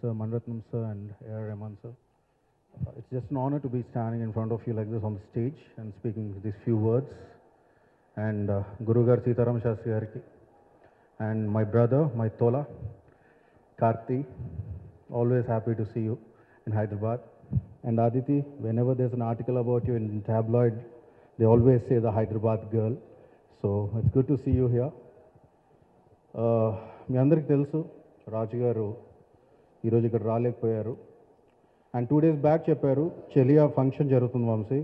Sir Manratnam sir and A.R. Rahman sir. Uh, It's just an honor to be standing in front of you like this on the stage and speaking these few words. And uh, Guru Gar Sitaram Shastri Gariki and my brother, my Tola, Karti, always happy to see you in Hyderabad. And Aditi, whenever there's an article about you in tabloid, they always say the Hyderabad girl. So it's good to see you here. Uh, మీ అందరికి తెలుసు రాజు గారు ఈరోజు ఇక్కడ రాలేకపోయారు. And two days back చెప్పారు Cheliyaa function జరుగుతుంది వంశీ.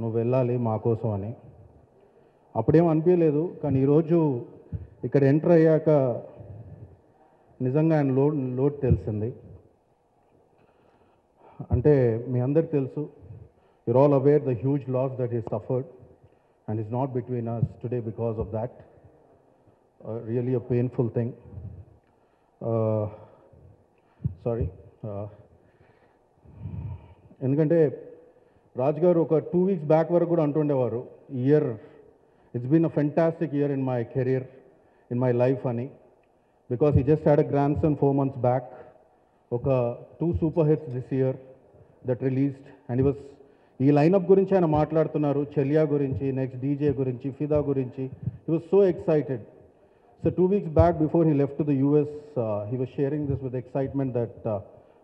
నువ్వు వెళ్ళాలి మా కోసం అని. అప్పుడేం అనిపించలేదు కానీ ఈరోజు ఇక్కడ ఎంటర్ అయ్యాక నిజంగా ఆయన లోడ్ లోడ్ తెలిసింది. అంటే మీ అందరికి తెలుసు you're all aware the huge loss that is suffered and is not between us today because of that really a painful thing sorry ఎందుకంటే రాజ్ గారు ఒక టూ వీక్స్ బ్యాక్ వరకు కూడా అంటుండేవారు year it's been a fantastic year in my career in my life అని. Because he just had a grandson four months back ఒక two super hits this year that released and was ఈ lineup గురించి ఆయన మాట్లాడుతున్నారు చెలియా గురించి next DJ గురించి ఫిదా గురించి. He was so excited So two weeks back, before he left to the US, uh, he was sharing this with excitement that uh,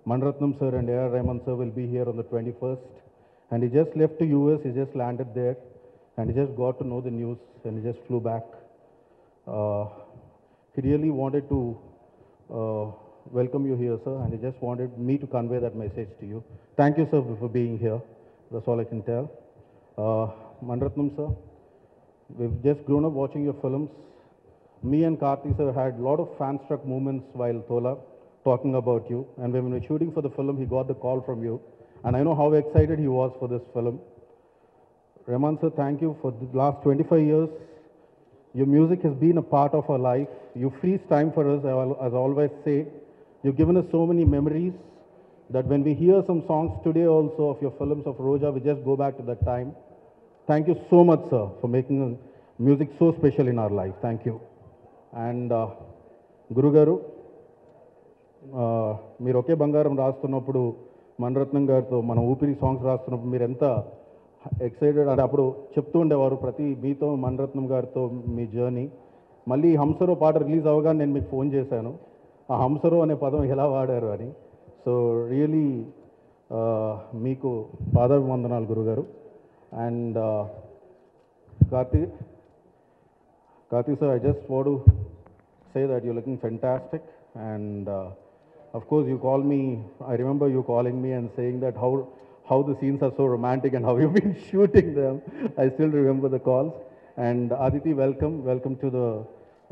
Manratnam sir and A.R. Rahman sir will be here on the 21st. And he just left to US, he just landed there, and he just got to know the news, and he just flew back. Uh, he really wanted to uh, welcome you here, sir, and he just wanted me to convey that message to you. Thank you, sir, for being here. That's all I can tell. Uh, Manratnam sir, we've just grown up watching your films. Me and Karthi sir had a lot of fan-struck moments while Tola talking about you. And when we were shooting for the film, he got the call from you. And I know how excited he was for this film. Rahman sir, thank you for the last 25 years. Your music has been a part of our life. You freeze time for us, as I always say. You've given us so many memories that when we hear some songs today also of your films of Roja, we just go back to that time. Thank you so much, sir, for making music so special in our life. Thank you. And గురుగారు మీరు ఒకే బంగారం రాస్తున్నప్పుడు మణరత్నం గారితో మన ఊపిరి songs రాస్తున్నప్పుడు మీరు ఎంత ఎక్సైటెడ్ అంటే అప్పుడు చెప్తూ ఉండేవారు ప్రతి మీతో మణరత్నం గారితో మీ జర్నీ మళ్ళీ హంసరో పాట రిలీజ్ అవగానే నేను మీకు ఫోన్ చేశాను. ఆ హంసరో అనే పదం ఎలా వాడారు అని. సో రియలీ మీకు పాదాభివందనాలు గురుగారు. And Karthik Karthi sir, I just want to say that you're looking fantastic. And uh, of course, you call me, I remember you calling me and saying that how, how the scenes are so romantic and how you've been shooting them. I still remember the calls. And Aditi, welcome. Welcome to the,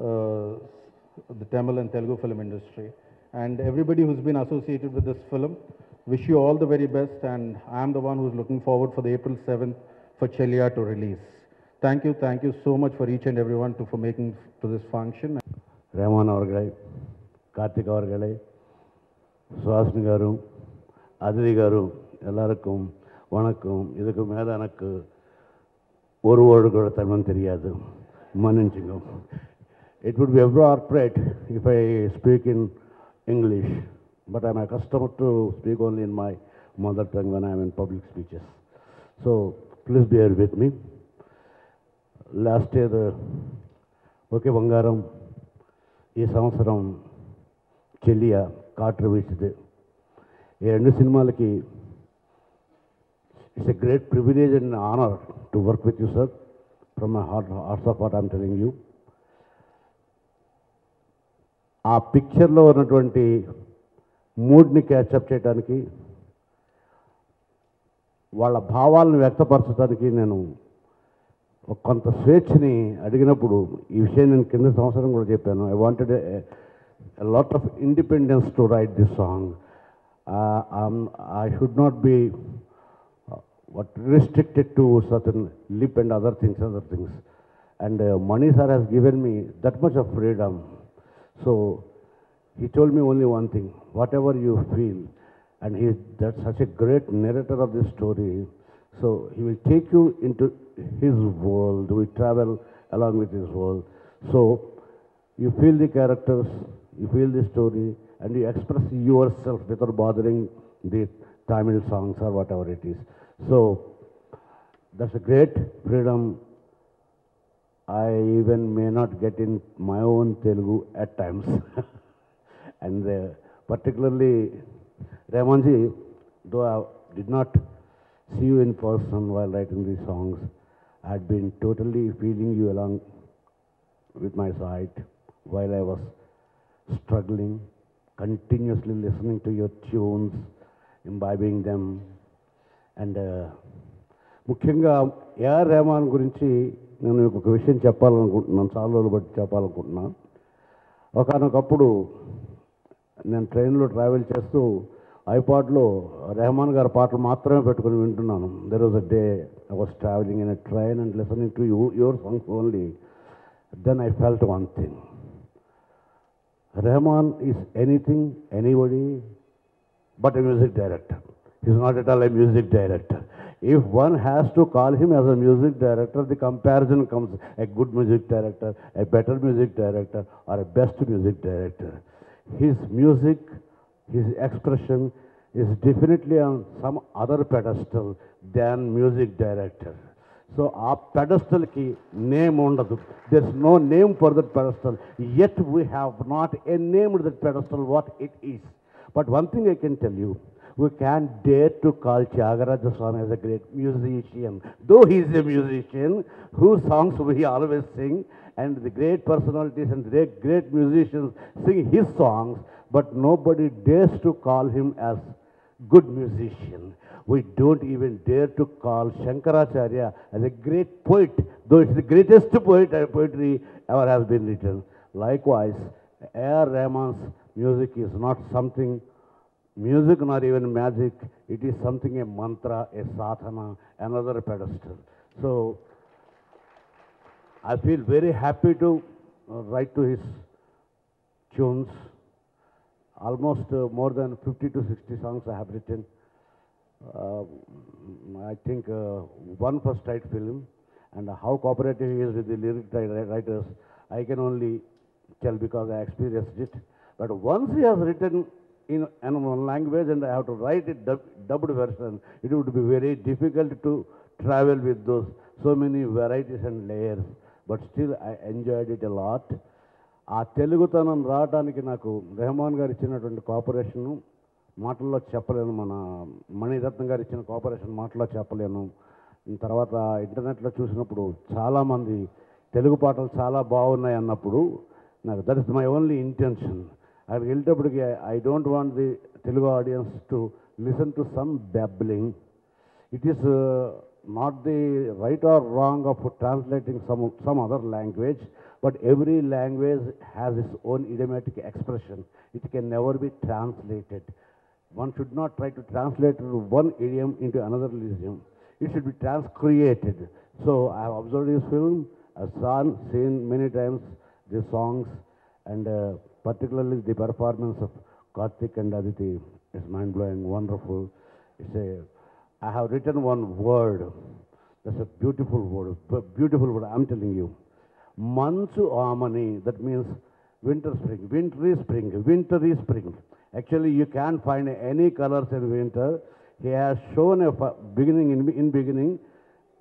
uh, the Tamil and Telugu film industry. And everybody who's been associated with this film, wish you all the very best. And I'm the one who's looking forward for the April 7th for Chelia to release. Thank you, thank you so much for each and everyone for making to this function. Raman Aurgai, Kartik Aurgai, Swasmi Garu, Adidi Garu, Elarakum, Wanakum, Idakum, Adanak, Uru Urugur Tamantiriyadu, Maninchingam. It would be a great prayer if I speak in English, but I'm accustomed to speak only in my mother tongue when I'm in public speeches. So please bear with me. Last year ఒకే బంగారం ఈ సంవత్సరం చెల్లియ కాటర్ వీచింది ఈ రెండు సినిమాలకి it's a great privilege and honour to work with you sir. From my heart hearts of heart I'm telling you. ఆ పిక్చర్లో ఉన్నటువంటి మూడ్ని క్యాచప్ చేయడానికి వాళ్ళ భావాలను వ్యక్తపరచడానికి నేను కొంత స్వేచ్ఛని అడిగినప్పుడు ఈ విషయం నేను కింద సంవత్సరం కూడా చెప్పాను I wanted lot of independence to write this song I should not be what restricted to certain lip and other things, other things. And uh, Mani sir has given me that much of freedom. So he told me only one thing, whatever you feel, and he that's such a great narrator of this story. So he will take you into his world. We travel along with his world. So you feel the characters, you feel the story, and you express yourself without bothering the Tamil songs or whatever it is. So that's a great freedom I even may not get in my own Telugu at times. and uh, particularly, Ramanji, though I did not see you in person while writing these songs, had been totally feeling you along with my side while I was struggling, continuously listening to your tunes, imbibing them, and ముఖ్యంగా AR Rahman గురించి నేను మీకు ఒక విషయం చెప్పాలనుకుంటున్నాను చాలా రోజులు బట్టి చెప్పాలనుకుంటున్నాను ఒకనొకప్పుడు నేను ట్రైన్లో ట్రావెల్ చేస్తూ ఐపాడ్లో రెహమాన్ గారి పాటలు మాత్రమే పెట్టుకుని వింటున్నాను there was a day I was travelling in a train and listening to you your songs only then I felt one thing Rahman is anything anybody but a music director. He's not at all a music director. If one has to call him as a music director, the comparison comes a good music director, a better music director, or a best music director. His music, his expression is definitely on some other pedestal than music director. So ఆ పెడస్టల్కి name ఉండదు there is no name for that pedestal yet we have not a name that pedestal what it is But one thing I can tell you, we can't dare to call Tyagaraja Swami as a great musician, though he is a musician whose songs we always sing, and the great personalities and great, great musicians sing his songs, but nobody dares to call him as good musician. We don't even dare to call Shankaracharya as a great poet, though it's the greatest poet uh, poetry ever has been written. Likewise, A.R. Rahman's music is not something music nor even magic, it is something a mantra, a sadhana, another pedestal. So I feel very happy to uh, write to his tunes. Almost uh, more than 50 to 60 songs I have written. Uh, I think uh, one first right film and how cooperative he is with the lyric writers, I can only tell because I experienced it. But once he has written in animal language and I have to write it dub, dubbed version, it would be very difficult to travel with those so many varieties and layers. But still, I enjoyed it a lot. ఆ తెలుగుతనం రావడానికి నాకు రెహమాన్ గారు ఇచ్చినటువంటి cooperation మాటల్లో చెప్పలేను మన మణిరత్నం గారు ఇచ్చిన కోఆపరేషన్ మాటల్లో చెప్పలేను తర్వాత ఇంటర్నెట్లో చూసినప్పుడు చాలామంది తెలుగు పాటలు చాలా బాగున్నాయి అన్నప్పుడు నాకు that is my only intention And LWK, I don't want the Telugu audience to listen to some babbling. It is uh, not the right or wrong of translating some, some other language, but every language has its own idiomatic expression. It can never be translated. One should not try to translate one idiom into another idiom. It should be transcreated. So I have observed this film, I've seen many times the songs, and uh, particularly the performance of Karthik and Aditi is mind-blowing, wonderful. It's a I have written one word. That's a beautiful word. Beautiful word. I'm telling you. Manchu Amani. That means winter spring. Wintry spring. Wintry spring. Actually, you can't find any colors in winter. He has shown a beginning in, in beginning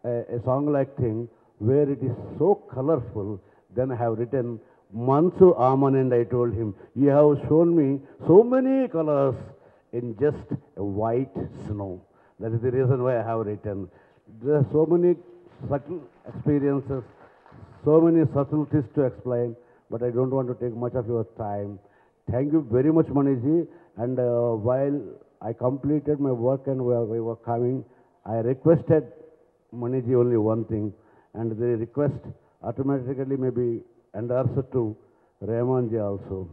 a, a song like thing where it is so colorful. Then I have written Mansu Aman and I told him, you have shown me so many colors in just a white snow. That is the reason why I have written. There are so many subtle experiences, so many subtleties to explain, but I don't want to take much of your time. Thank you very much, Maniji. And uh, while I completed my work and we were, we were coming, I requested Maniji only one thing, and the request automatically may be also to Ramanji also.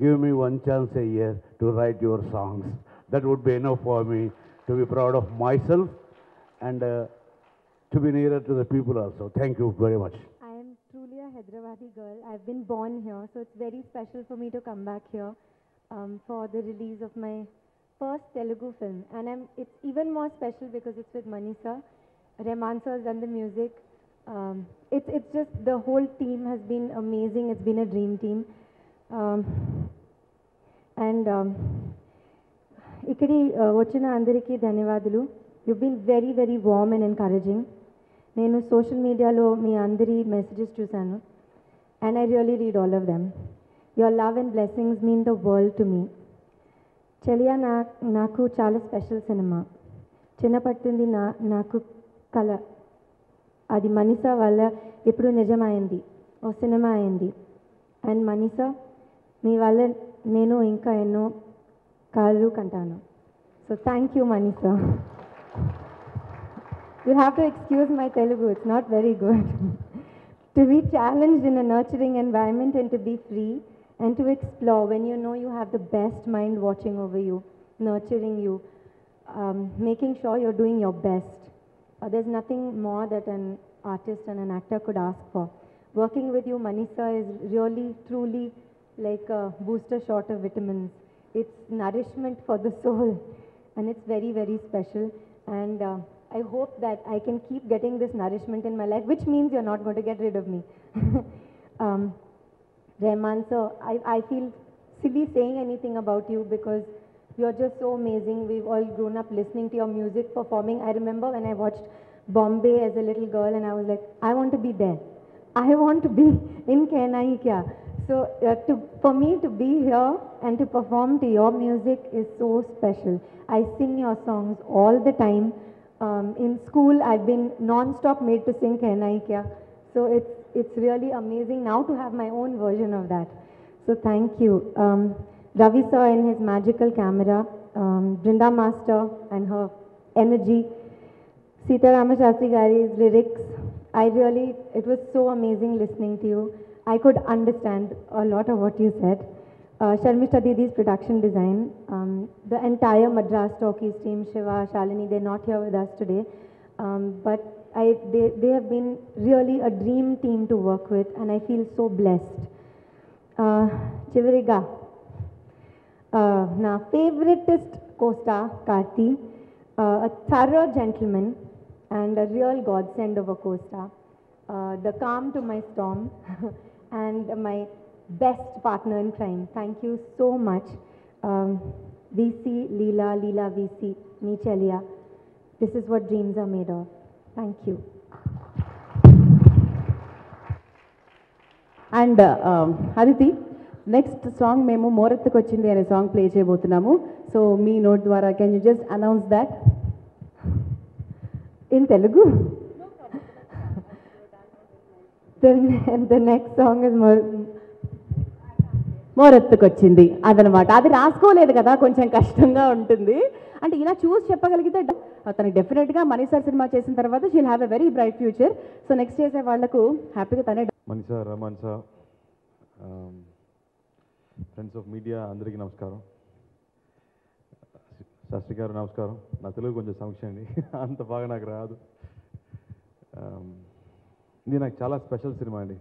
Give me one chance a year to write your songs. That would be enough for me to be proud of myself and uh, to be nearer to the people also. Thank you very much. I am truly a Hyderabadi girl. I've been born here, so it's very special for me to come back here um, for the release of my first Telugu film. And I'm, it's even more special because it's with Mani sir. Rahman sir has done the music. Um, it's, it's just the whole team has been amazing. It's been a dream team. Um, and um, ఇక్కడి uh, వచ్చిన అందరికీ ధన్యవాదాలు. You been very very warm and encouraging నేను social మీడియాలో మీ అందరి messages చూశాను. And I really read all of them your love and blessings mean the world to me Cheliya నా నాకు చాలా స్పెషల్ సినిమా చిన్నపట్టింది నా నాకు కళ అది మనిష వల్ల ఎప్పుడు నిజమైంది? ఓ సినిమా అయింది. అండ్ మనిష మీ వల్ల నేను ఇంకా ఎన్నో కాళ్ళు కంటాను. So thank you Manisha. You have to excuse my Telugu it's not very good to be challenge in a nurturing environment and to be free and to explore when you know you have the best mind watching over you nurturing you making sure you're doing your best Uh, there's nothing more that an artist and an actor could ask for. Working with you, Manisa, is really, truly like a booster shot of vitamins. It's nourishment for the soul, and it's very, very special. And uh, I hope that I can keep getting this nourishment in my life, which means you're not going to get rid of me. um, sir, I, I feel silly saying anything about you because you're just so amazing. We've all grown up listening to your music, performing. I remember when I watched Bombay as a little girl and I was like, I want to be there. I want to be in Kehna Kya. So uh, to, for me to be here and to perform to your music is so special. I sing your songs all the time. Um, in school, I've been non-stop made to sing Kehna Kya. So it's, it's really amazing now to have my own version of that. So thank you. Um, Ravi sir and his magical camera, um, Brinda Master and her energy, Sita Ramachastri Gari's lyrics. I really, it was so amazing listening to you. I could understand a lot of what you said. Uh, Sharmishta Didi's production design, um, the entire Madras Talkies team, Shiva, Shalini, they're not here with us today. Um, but I, they, they have been really a dream team to work with and I feel so blessed. Uh, నా favouritest costar Karthi a thorough gentleman and a real godsend of a co-star, uh, the calm to my storm, and my best partner in crime. Thank you so much. Um, VC, Leela, Leela VC, Nichelia. This is what dreams are made of. Thank you. And Aditi next song మేము మోరెత్తుకు వచ్చింది అనే song play చేయబోతున్నాము. So మీ నోట్ ద్వారా can you just announce that in Telugu the next song is is వచ్చింది అదనమాట. అది రాసుకోలేదు కదా కొంచెం కష్టంగా ఉంటుంది. అంటే ఇలా చూసి చెప్పగలిగితే డ- డెఫినెట్గా మనీసార్ సినిమా చేసిన తర్వాత she'll have a very bright future so next చేసే వాళ్ళకు హ్యాపీగా తనే Manisha Raman friends of media అందరికీ నమస్కారం. శాస్త్రి గారు నమస్కారం. నా తెలుగు కొంచెం సమస్య అండి. అంత బాగా నాకు రాదు. ఇది నాకు చాలా స్పెషల్ సినిమా అండి.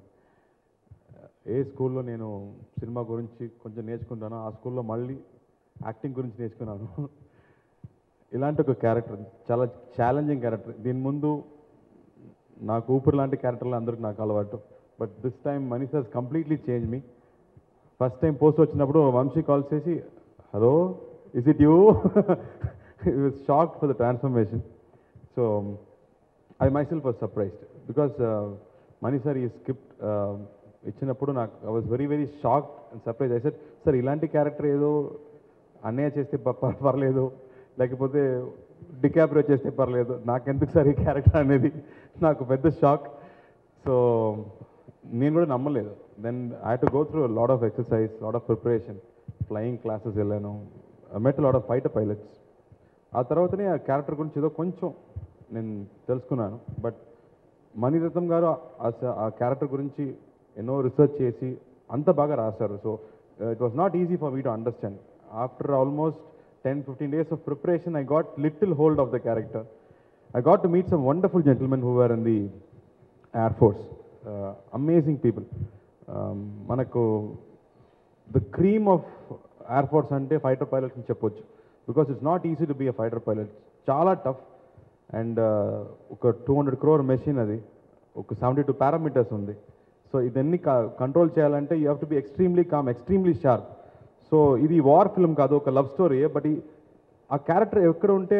ఏ స్కూల్లో నేను సినిమా గురించి కొంచెం నేర్చుకుంటానో ఆ స్కూల్లో మళ్ళీ యాక్టింగ్ గురించి నేర్చుకున్నాను. ఇలాంటి ఒక క్యారెక్టర్ చాలా ఛాలెంజింగ్ క్యారెక్టర్ దీని ముందు నాకు ఊపిరి లాంటి క్యారెక్టర్లు అందరికి నాకు అలవాటు. But this time Mani sir completely change me first time post వచ్చినప్పుడు వంశీ కాల్ చేసి hello is it you shock for the transformation so I myself was surprised because Mani sir ఈ స్క్రిప్ట్ ఇచ్చినప్పుడు నాకు I was very very shock and surprise I said sir ఇలాంటి character ఏదో అన్నయ్య చేస్తే ప- పర్లేదు లేకపోతే డికాప్రో చేస్తే పర్లేదు. నాకెందుకు సార్ ఈ క్యారెక్టర్ అనేది? నాకు పెద్ద షాక్ సో నేను కూడా నమ్మలేదు. Then I to go through lot of exercise lot of preparation flying classes వెళ్ళాను. Met lot of fighter pilots ఆ తర్వాతనే ఆ క్యారెక్టర్ గురించి ఏదో కొంచెం నేను తెలుసుకున్నాను. బట్ మణిరత్నం గారు ఆ క్యారెక్టర్ గురించి ఎన్నో రీసెర్చ్ చేసి అంత బాగా రాశారు. So it was not easy for me to understand after almost ten fifteen days of preparation I got little hold of the character I got to meet some wonderful gentlemen who are in the air force amazing people మనకు the cream of air force అంటే fighter pilots చెప్పొచ్చు. Because it's not easy to be a fighter pilot చాలా tough and ఒక two hundred crore machine అది. ఒక seventy two parameters ఉంది. So ఇదన్నీ control చేయాలంటే you have to be extremely calm extremely sharp so ఇది వార్ ఫిల్మ్ కాదు ఒక లవ్ స్టోరీ బట్ ఆ క్యారెక్టర్ ఎక్కడ ఉంటే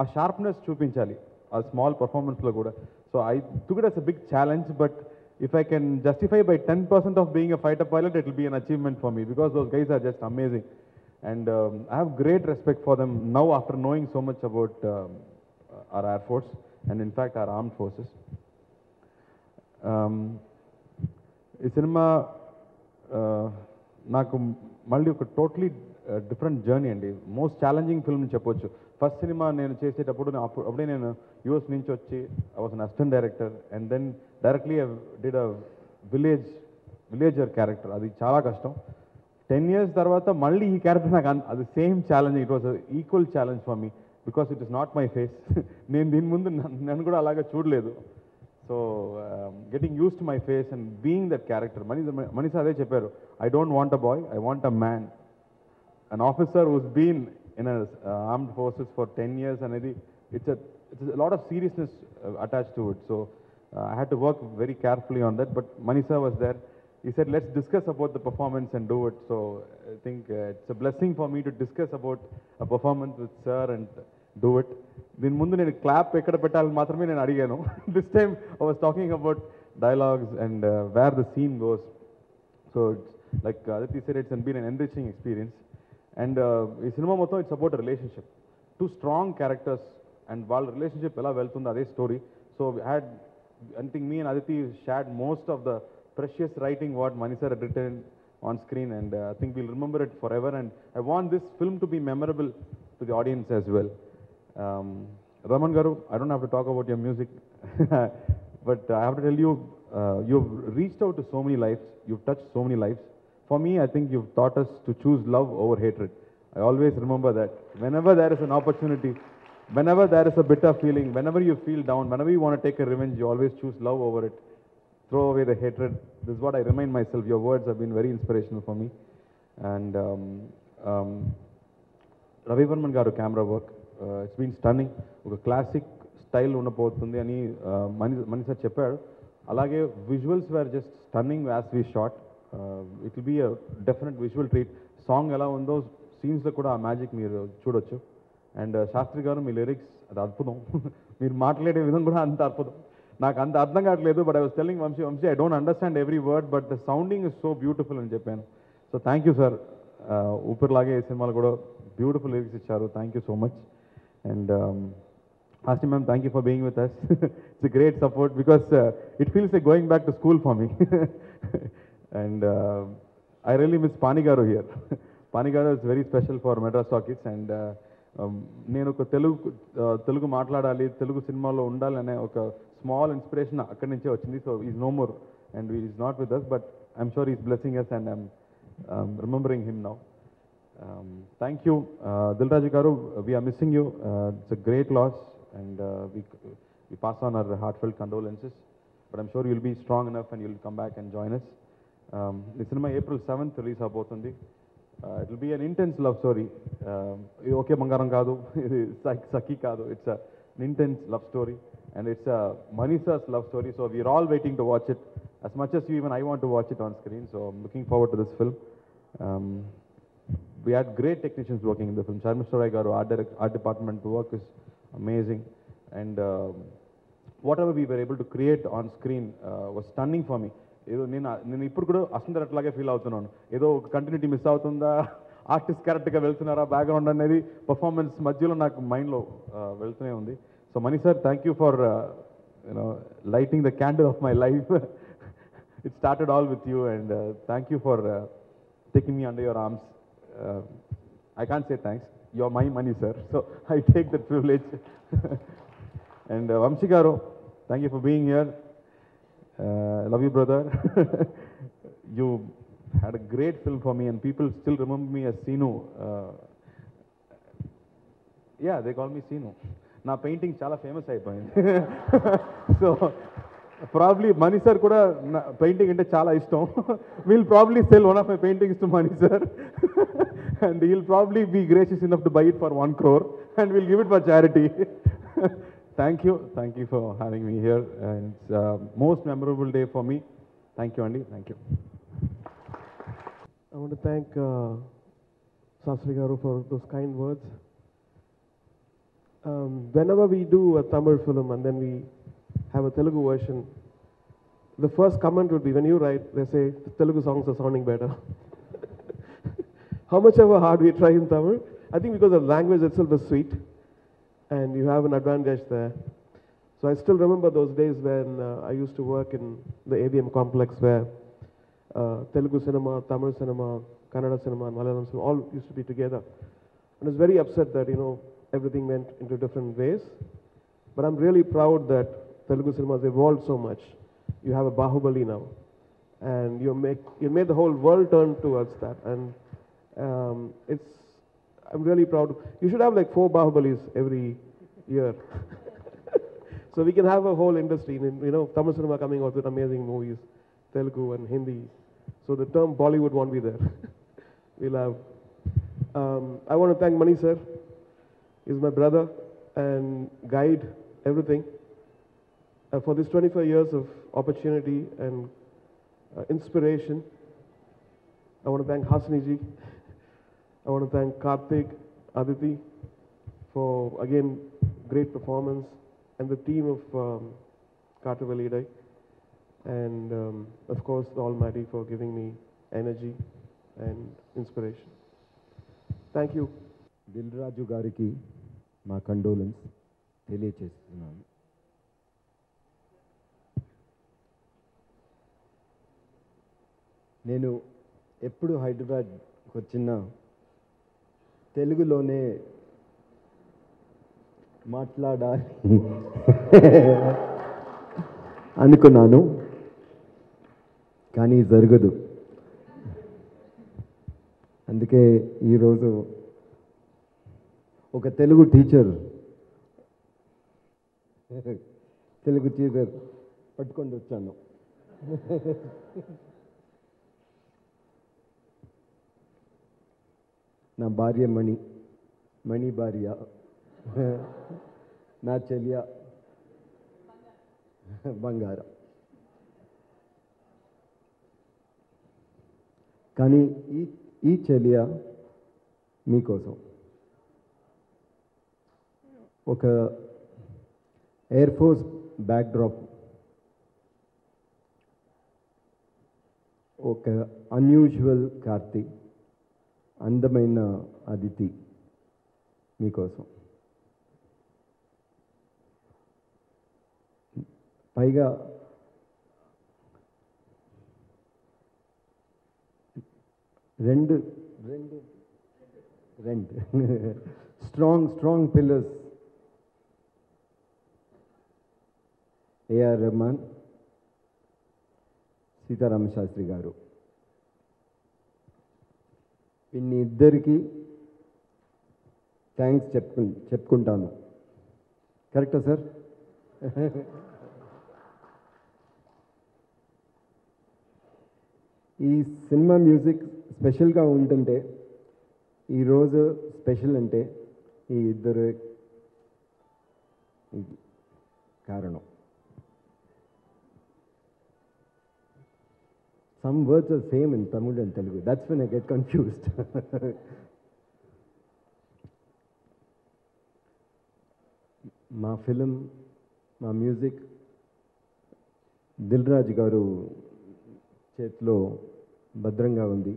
ఆ షార్ప్నెస్ చూపించాలి. ఆ స్మాల్ పర్ఫార్మెన్స్లో కూడా. So I took it as a big challenge but if I can justify by ten percent of being a fighter pilot it will be an achievement for me because those guys are just amazing and I have great respect for them now after knowing so much about our Air Force and in fact our armed forces. ఈ సినిమా నాకు మళ్ళీ ఒక totally different journey అండి. Most challenging film చెప్పొచ్చు. First cinema నేను చేసేటప్పుడు అప్పుడు అప్పుడే నేను యూఎస్ నుంచి వచ్చి I was an assistant director and then directly did a village villager character అది చాలా కష్టం. టెన్ ఇయర్స్ తర్వాత మళ్ళీ ఈ క్యారెక్టర్ నాకు అది same challenge it was equal challenge for me because it is not my face నేను దీని ముందు నన్ను కూడా అలాగే చూడలేదు. So getting use to my face and being that character Mani Mani's అదే చెప్పారు. I don't want a boy I want a man an officer was been in a uh, armed forces for 10 years అనేది it's a it's a lot of seriousness uh, attached to it so uh, I had to work very carefully on that but Manisa was there he said let's discuss about the performance and do it so I think uh, it's a blessing for me to discuss about a performance with sir and do it దీని ముందు నేను clap ఎక్కడ పెట్టాలని మాత్రమే నేను అడిగాను this time I was talking about dialogues and where the scene goes so it's like Aditi said it's been an enriching experience and ఈ cinema మొత్తం it's about relationship. Two strong characters and వాళ్ళ relationship ఎలా వెళ్తుందో అదే story so had I think me and Aditi shared most of the precious writing what Mani sir written on screen and I think will remember it forever and I want this film to be memorable to the audience as well Raman garu I don't have to talk about your music but I have to tell you you've reached out to so many lives, you've touched so many lives. For me, I think you've taught us to choose love over hatred. I always remember that. Whenever there is an opportunity, whenever there is a bitter feeling, whenever you feel down, whenever you want to take a revenge, you always choose love over it. Throw away the hatred. This is what I remind myself. Your words have been very inspirational for me. And um, um, Ravi Varman గారు camera work it's been stunning ఒక classic style ఉండబోతుంది అని uh, Mani Mani sir చెప్పాడు అలాగే visuals were just stunning as we shot It will be a definite visual treat song ఎలా ఉందో సీన్స్లో కూడా ఆ మ్యాజిక్ మీరు చూడొచ్చు. అండ్ uh, శాస్త్రి గారు మీ లిరిక్స్ అది అద్భుతం. మీరు మాట్లాడే విధం కూడా అంత అద్భుతం. నాకు అంత అర్థం కావట్లేదు but I was telling Vamshi Vamshi I don't understand every word but the sounding is so beautiful అని చెప్పాను. సో థ్యాంక్ యూ సార్ ఊపిరిలాగే ఈ సినిమాలు కూడా బ్యూటిఫుల్ లిరిక్స్ ఇచ్చారు. Thank you so much and Asti ma'am thank you for being with us it's great support because it feels a going back going school for me and I really miss పానిగారు here పానిగారు it's very special for Madras Talkies and నేను ఒక తెలుగు తెలుగు మాట్లాడాలి తెలుగు సినిమాలో ఉండాలి అనే ఒక small inspiration అక్కడి నుంచే వచ్చింది so is no more and is not with us but I'm sure his blessings and I'm remembering him now thank you Dil Raju garu we're missing you it's a great loss and we pass on our heartfelt condolences but I'm sure you'll be strong enough and you'll come back and join us come back and join us. Um, the cinema April 7th release abotundi. Uh, it will be an intense love story. Um, ఇది okay Bangaram కాదు ఇది సఖీ కాదు it's an intense love story and it's a Manisa's love story. So we're all waiting to watch it. As much as you, even I want to watch it on screen. So I'm looking forward to this film. Um, we had great technicians working in the film. Sharmishra Rai Garu, art, direct, art department work is amazing. And um, whatever we were able to create on screen uh, was stunning for me. ఏదో నేను నేను ఇప్పుడు కూడా అసందర్ అట్లాగే feel అవుతున్నాను. ఏదో ఒక continuity miss అవుతుందా? ఆర్టిస్ట్ కరెక్ట్గా వెళ్తున్నారా? బ్యాక్గ్రౌండ్ అనేది పర్ఫార్మెన్స్ మధ్యలో నాకు మైండ్లో వెళ్తూనే ఉంది. So Mani sir thank you for you know lighting the candle of my life it started all with you and thank you for taking me under your arms I I say thanks thanks. You're my money, sir. So I take that privilege. and uh, Vamshi Garu, thank you for love you brother you had a great film for me and people still remember me remember Seenu yeah they call me Seenu నా painting చాలా famous అయిపోయింది. So probably Mani sir కూడా painting అంటే చాలా ఇష్టం. Will probably sell one of my paintings to Mani sir and will probably be gracious enough to buy it for one crore and will give it for charity Thank you. Thank you for having me here. And it's a most memorable day for me. Thank you, Andy. Thank you. I want to thank uh, Sasri for those kind words. Um, whenever we do a Tamil film and then we have a Telugu version, the first comment would be when you write, they say the Telugu songs are sounding better. How much ever hard we try in Tamil, I think because the language itself is sweet and you have an advantage there. So I still remember those days when uh, I used to work in the AVM complex where uh, Telugu cinema, Tamil cinema, Kannada cinema, and Malayalam cinema all used to be together. And I was very upset that, you know, everything went into different ways. But I'm really proud that Telugu cinema has evolved so much. You have a Bahubali now. And you make you made the whole world turn towards that. And um, it's I'm really proud. You should have like four Bahubalis every year. so we can have a whole industry. in- You know, Tamil cinema coming out with amazing movies, Telugu and Hindi. So the term Bollywood won't be there. we'll have. Um, I want to thank Mani sir. He's my brother and guide, everything. Uh, for these 25 years of opportunity and uh, inspiration, I want to thank Hasniji. I want to thank Karthik, Aditi for again great performance and the team of um, Carter Validai and um, of course the Almighty for giving me energy and inspiration. Thank you. Dil Raju గారికి మా condolence తెలియచేస్తున్నాను నేను ఎప్పుడు హైదరాబాద్కి వచ్చిన తెలుగులోనే మాట్లాడాలి. అనుకున్నాను. కానీ జరగదు. అందుకే ఈరోజు ఒక తెలుగు టీచర్ తెలుగు టీచర్ పట్టుకొని వచ్చాను. నా భార్య మణి మణి భార్య. నా చెల్య. బంగారం. కానీ ఈ ఈ చెల్య మీకోసం. ఒక ఎయిర్ ఫోర్స్ బ్యాక్డ్రాప్ ఒక అన్యూజువల్ కార్తీ అందమైన అదితి మీకోసం. పైగా రెండు రెండు. రెండు. Strong strong pillars AR Rahman Sitarama Sastry garu. ఇన్ని ఇద్దరికి థ్యాంక్స్ చెప్పు చెప్పుకుంటాను. కరెక్టా సార్ ఈ సినిమా మ్యూజిక్ స్పెషల్గా ఉంటుంటే ఈరోజు స్పెషల్ అంటే ఈ ఇద్దరు కారణం. Some words are same in Tamil and Telugu that's when I get confused మా ఫిలిం మా మ్యూజిక్ దిల్ రాజు గారు చేతిలో భద్రంగా ఉంది.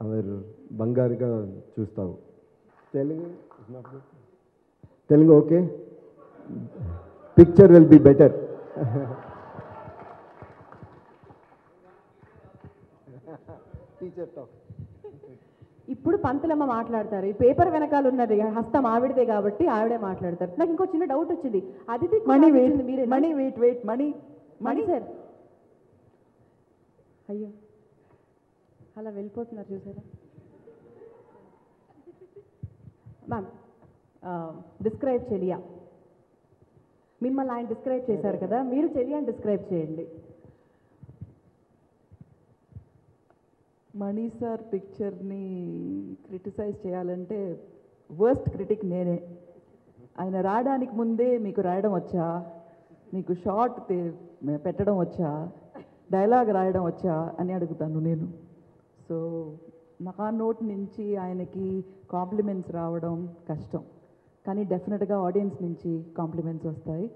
అవర్ బంగారుగా చూస్తావు. Telugu. Telugu okay. Picture will be better teacher talk ఇప్పుడు పంతులమ్మ మాట్లాడతారు. ఈ పేపర్ వెనకాల ఉన్నది హస్తం ఆవిడదే కాబట్టి ఆవిడే మాట్లాడతారు. నాకు ఇంకో చిన్న డౌట్ వచ్చింది. Aditi Mani wait Mani wait wait Mani Mani sir అయ్యో అలా వెళ్ళిపోతున్నారు చూసారా? మ్యామ్ డిస్క్రైబ్ చెలియా మిమ్మల్ని ఆయన డిస్క్రైబ్ చేశారు కదా మీరు చెలియాని డిస్క్రైబ్ చేయండి. మణి సార్ పిక్చర్ని క్రిటిసైజ్ చేయాలంటే వర్స్ట్ క్రిటిక్ నేనే. ఆయన రాయడానికి ముందే మీకు రాయడం వచ్చా? మీకు షార్ట్ పెట్టడం వచ్చా? డైలాగ్ రాయడం వచ్చా అని అడుగుతాను నేను. సో నా నోట్ నుంచి ఆయనకి కాంప్లిమెంట్స్ రావడం కష్టం. కానీ డెఫినెట్గా ఆడియన్స్ నుంచి కాంప్లిమెంట్స్ వస్తాయి.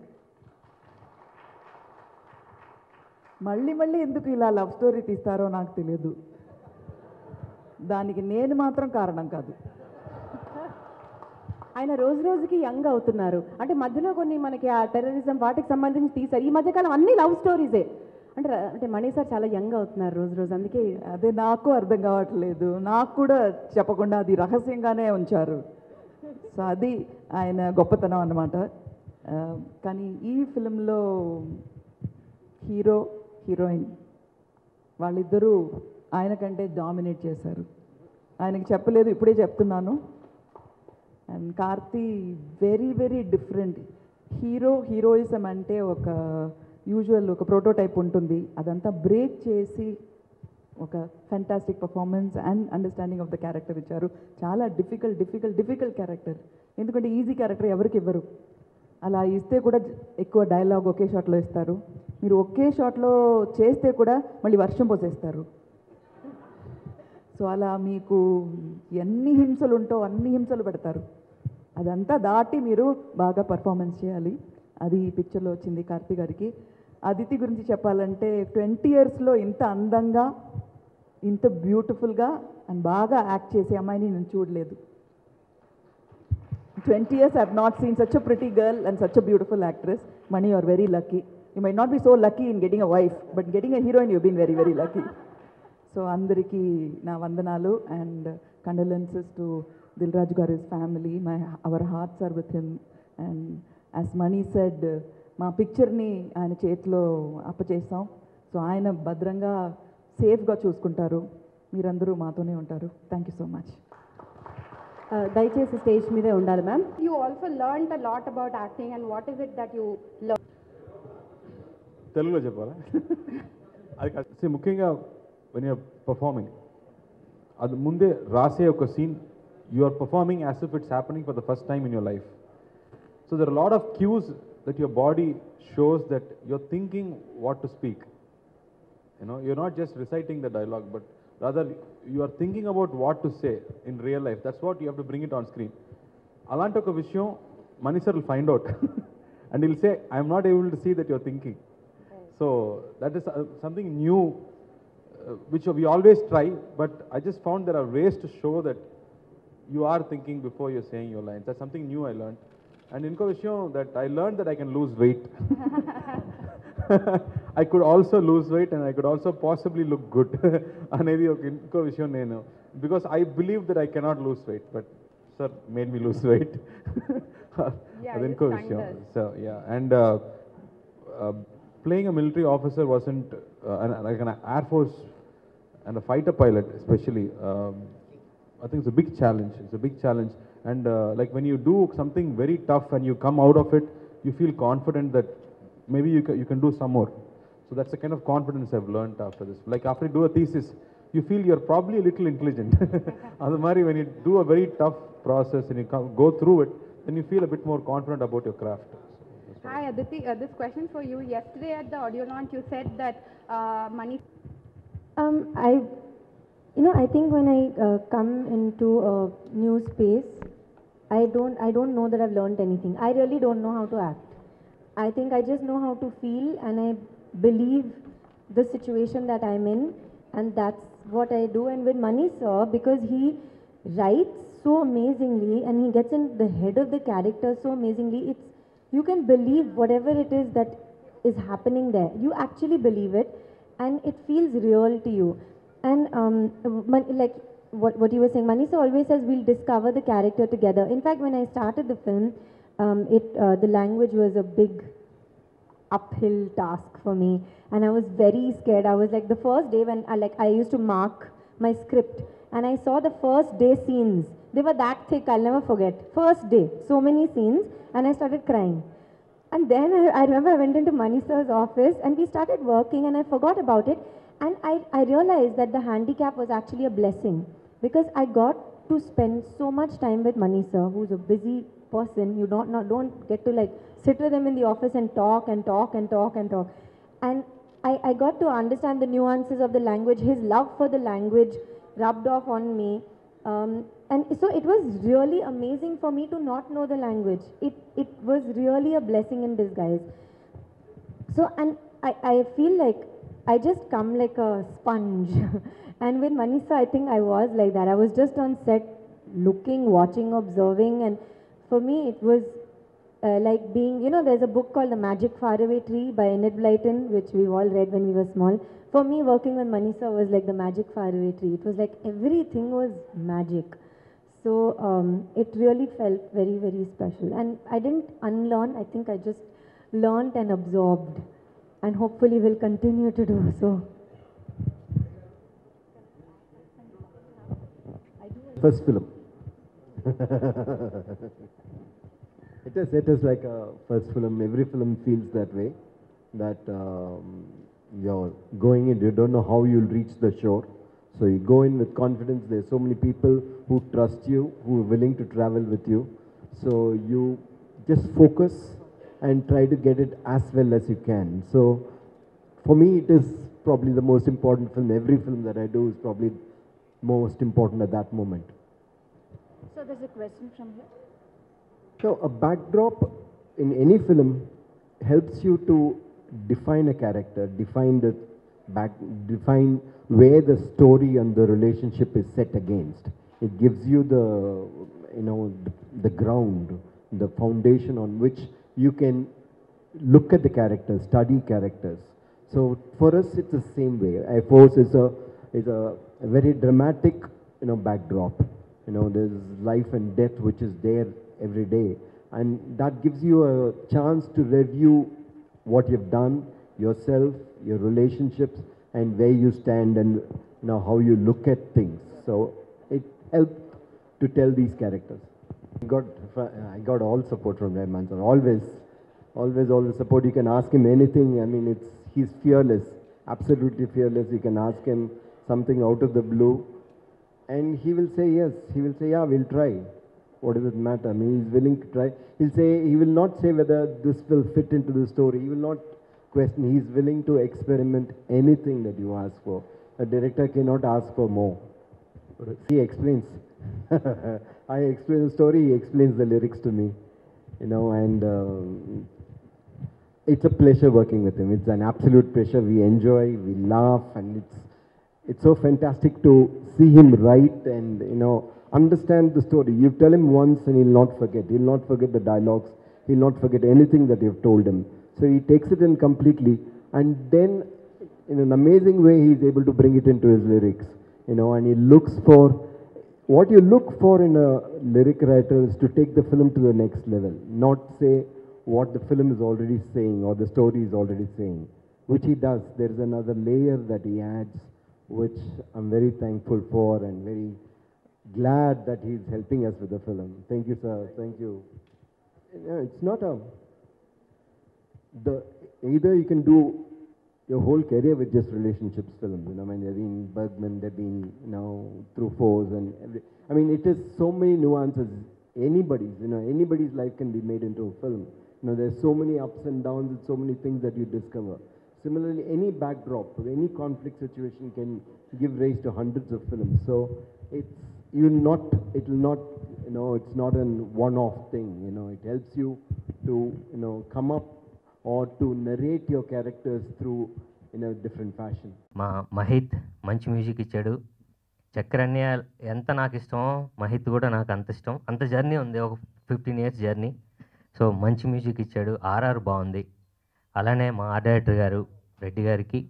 మళ్ళీ మళ్ళీ ఎందుకు ఇలా లవ్ స్టోరీ తీస్తారో నాకు తెలియదు. దానికి నేను మాత్రం కారణం కాదు. ఆయన రోజు రోజుకి యంగ్ అవుతున్నారు. అంటే మధ్యలో కొన్ని మనకి ఆ టెర్రరిజం వాటికి సంబంధించి తీశారు. ఈ మధ్యకాలం అన్ని లవ్ స్టోరీసే. అంటే అంటే మణి సార్ చాలా యంగ్ అవుతున్నారు రోజు రోజు అందుకే అదే నాకు అర్థం కావట్లేదు. నాకు కూడా చెప్పకుండా అది రహస్యంగానే ఉంచారు. సో అది ఆయన గొప్పతనం అన్నమాట. కానీ ఈ ఫిలింలో హీరో హీరోయిన్ వాళ్ళిద్దరూ ఆయన కంటే డామినేట్ చేశారు. ఆయనకి చెప్పలేదు ఇప్పుడే చెప్తున్నాను. And Karthi very very different. Hero heroism అంటే ఒక యూజువల్ ఒక ప్రోటోటైప్ ఉంటుంది. అదంతా బ్రేక్ చేసి ఒక fantastic performance and understanding of the character ఇచ్చారు. చాలా డిఫికల్ట్ డిఫికల్ట్ డిఫికల్ట్ క్యారెక్టర్ ఎందుకంటే ఈజీ క్యారెక్టర్ ఎవరికి ఇవ్వరు. అలా ఇస్తే కూడా ఎక్కువ డైలాగ్ ఒకే షాట్లో ఇస్తారు. మీరు ఒకే షాట్లో చేస్తే కూడా మళ్ళీ వర్షం పోసేస్తారు. సో అలా మీకు ఎన్ని హింసలు ఉంటో అన్ని హింసలు పెడతారు. అదంతా దాటి మీరు బాగా పర్ఫార్మెన్స్ చేయాలి. అది ఈ పిక్చర్లో వచ్చింది కార్తీ గారికి. అదితి గురించి చెప్పాలంటే ట్వంటీ ఇయర్స్లో ఇంత అందంగా ఇంత బ్యూటిఫుల్గా అండ్ బాగా యాక్ట్ చేసే అమ్మాయిని నేను చూడలేదు. Twenty years have not seen such a pretty girl and such a beautiful actress. Mani are very lucky. You may not be so lucky in getting a wife but getting a heroine you been very very lucky. So అందరికీ నా వందనాలు and condolences to Dil Raju గారి family. My our hearts are with him. And as Mani said మా పిక్చర్ని ఆయన చేతిలో అప్పచేస్తాం. So ఆయన భద్రంగా సేఫ్గా చూసుకుంటారు. మీరందరూ మాతోనే ఉంటారు. థ్యాంక్ యూ సో మచ్ దయచేసి స్టేజ్ మీదే ఉండాలి ma'am You also learned a lot about acting, and what is it that you learned? తెలుగులో చెప్పాలా? అది ముఖ్యంగా వెన్ యూర్ పర్ఫార్మింగ్ అది ముందే రాసే ఒక scene you are performing as if it's happening for the first time in your life so there lot of cues that your body shows that you're thinking what to speak you know you're not just reciting the dialogue but rather you are thinking about what to say in real life that's what you have to bring it on screen అలాంటి ఒక విషయం Mani sir will find out and will say I'm not able to see that you're thinking so that is something new which we always try but I just found there are ways to show that you are thinking before you're saying your lines that something new I learn and ఇంకో విషయం that I learn that I can lose weight I could also lose weight and I could also possibly look good అనేది ఒక ఇంకో విషయం నేను because I believe that I cannot lose weight but sir made me lose weight అది it ఇంకో stunned విషయం us. So yeah and playing a military officer wasn't uh, an, like an air force and a fighter pilot especially um, i think it's a big challenge it's a big challenge And uh, like when you do something very tough and you come out of it, you feel confident that maybe you can, you can do some more. So that's the kind of confidence I've learned after this. Like after you do a thesis, you feel you're probably a little intelligent. Other when you do a very tough process and you come, go through it, then you feel a bit more confident about your craft. So Hi Aditi, uh, this question for you. Yesterday at the audio launch, you said that uh, money. Um, I, you know, I think when I uh, come into a new space, I don't, I don't know that I've learned anything. I really don't know how to act. I think I just know how to feel, and I believe the situation that I'm in, and that's what I do. And with Mani sir, because he writes so amazingly, and he gets in the head of the character so amazingly, it's you can believe whatever it is that is happening there. You actually believe it, and it feels real to you. And um, like what, what you were saying, Manisa always says we'll discover the character together. In fact, when I started the film, um, it uh, the language was a big uphill task for me. And i was very scared. I was like the first day when i like i used to mark my script and i saw the first day scenes. They were that thick i'll never forget. First day so many scenes and i started crying. And then I, I remember I went into Manisha's office and we started working and I forgot about it. And I, I realized that the handicap was actually a blessing because I got to spend so much time with Manisha, who's a busy person. You don't, not, don't get to like sit with him in the office and talk and talk and talk and talk. And I, I got to understand the nuances of the language, his love for the language, rubbed off on me. Um, and so it was really amazing for me to not know the language. It, it was really a blessing in disguise. So, and I, I feel like I just come like a sponge. and with Manisa, I think I was like that. I was just on set looking, watching, observing. And for me, it was uh, like being, you know, there's a book called The Magic Faraway Tree by Enid Blyton, which we've all read when we were small. For me, working with Manisa was like the magic faraway tree. It was like everything was magic. So um, it really felt very, very special. And I didn't unlearn, I think I just learned and absorbed. And hopefully will continue to do so. First film. it is, it is like a first film. Every film feels that way. That um, you're going in, you don't know how you'll reach the shore. So you go in with confidence. There's so many people who trust you, who are willing to travel with you. So you just focus and try to get it as well as you can. So for me, it is probably the most important film. Every film that I do is probably most important at that moment. So there's a question from here. So a backdrop in any film helps you to define a character, define the back, define where the story and the relationship is set against. It gives you the, you know, the, the ground, the foundation on which you can look at the characters, study characters. So for us, it's the same way. Air Force is a is a, very dramatic, you know, backdrop. You know, there's life and death which is there every day, and that gives you a chance to review what you've done, yourself, your relationships, and where you stand, and you know how you look at things. So it helped to tell these characters. I got I got all support from sir. Always, always, always support. You can ask him anything. I mean, it's he's fearless, absolutely fearless. You can ask him something out of the blue, and he will say yes. He will say, yeah, we'll try. What does it matter? I mean, he's willing to try. He'll say he will not say whether this will fit into the story. He will not question. He's willing to experiment anything that you ask for. A director cannot ask for more. He explains. I explain the story, he explains the lyrics to me, you know, and um, it's a pleasure working with him. It's an absolute pleasure. We enjoy, we laugh, and it's it's so fantastic to see him write and you know understand the story. You tell him once and he'll not forget. He'll not forget the dialogues. He'll not forget anything that you've told him. So he takes it in completely, and then in an amazing way, he's able to bring it into his lyrics. You know, and he looks for what you look for in a lyric writer is to take the film to the next level, not say what the film is already saying or the story is already saying, which he does. There is another layer that he adds, which I'm very thankful for and very glad that he's helping us with the film. Thank you, sir. Thank you. It's not a the either you can do your whole career with just relationships films. You know, I mean, they've been Bergman, they've been, you know, through Fours and every, I mean, it is so many nuances. Anybody's, you know, anybody's life can be made into a film. You know, there's so many ups and downs and so many things that you discover. Similarly, any backdrop, any conflict situation can give rise to hundreds of films. So it's you not, it will not, you know, it's not an one-off thing. You know, it helps you to, you know, come up or to narrate your characters through in a different fashion. మా మహిత్ మంచి music ఇచ్చాడు. చక్రన్య ఎంత నాకు ఇష్టమో మహిత్ కూడా నాకు అంత ఇష్టం. అంత జర్నీ ఉంది ఒక ఫిఫ్టీన్ ఇయర్స్ జర్నీ సో మంచి మ్యూజిక్ ఇచ్చాడు. ఆర్ఆర్ బాగుంది. అలానే మా ఆర్ట్ డైరెక్టర్ గారు రెడ్డి గారికి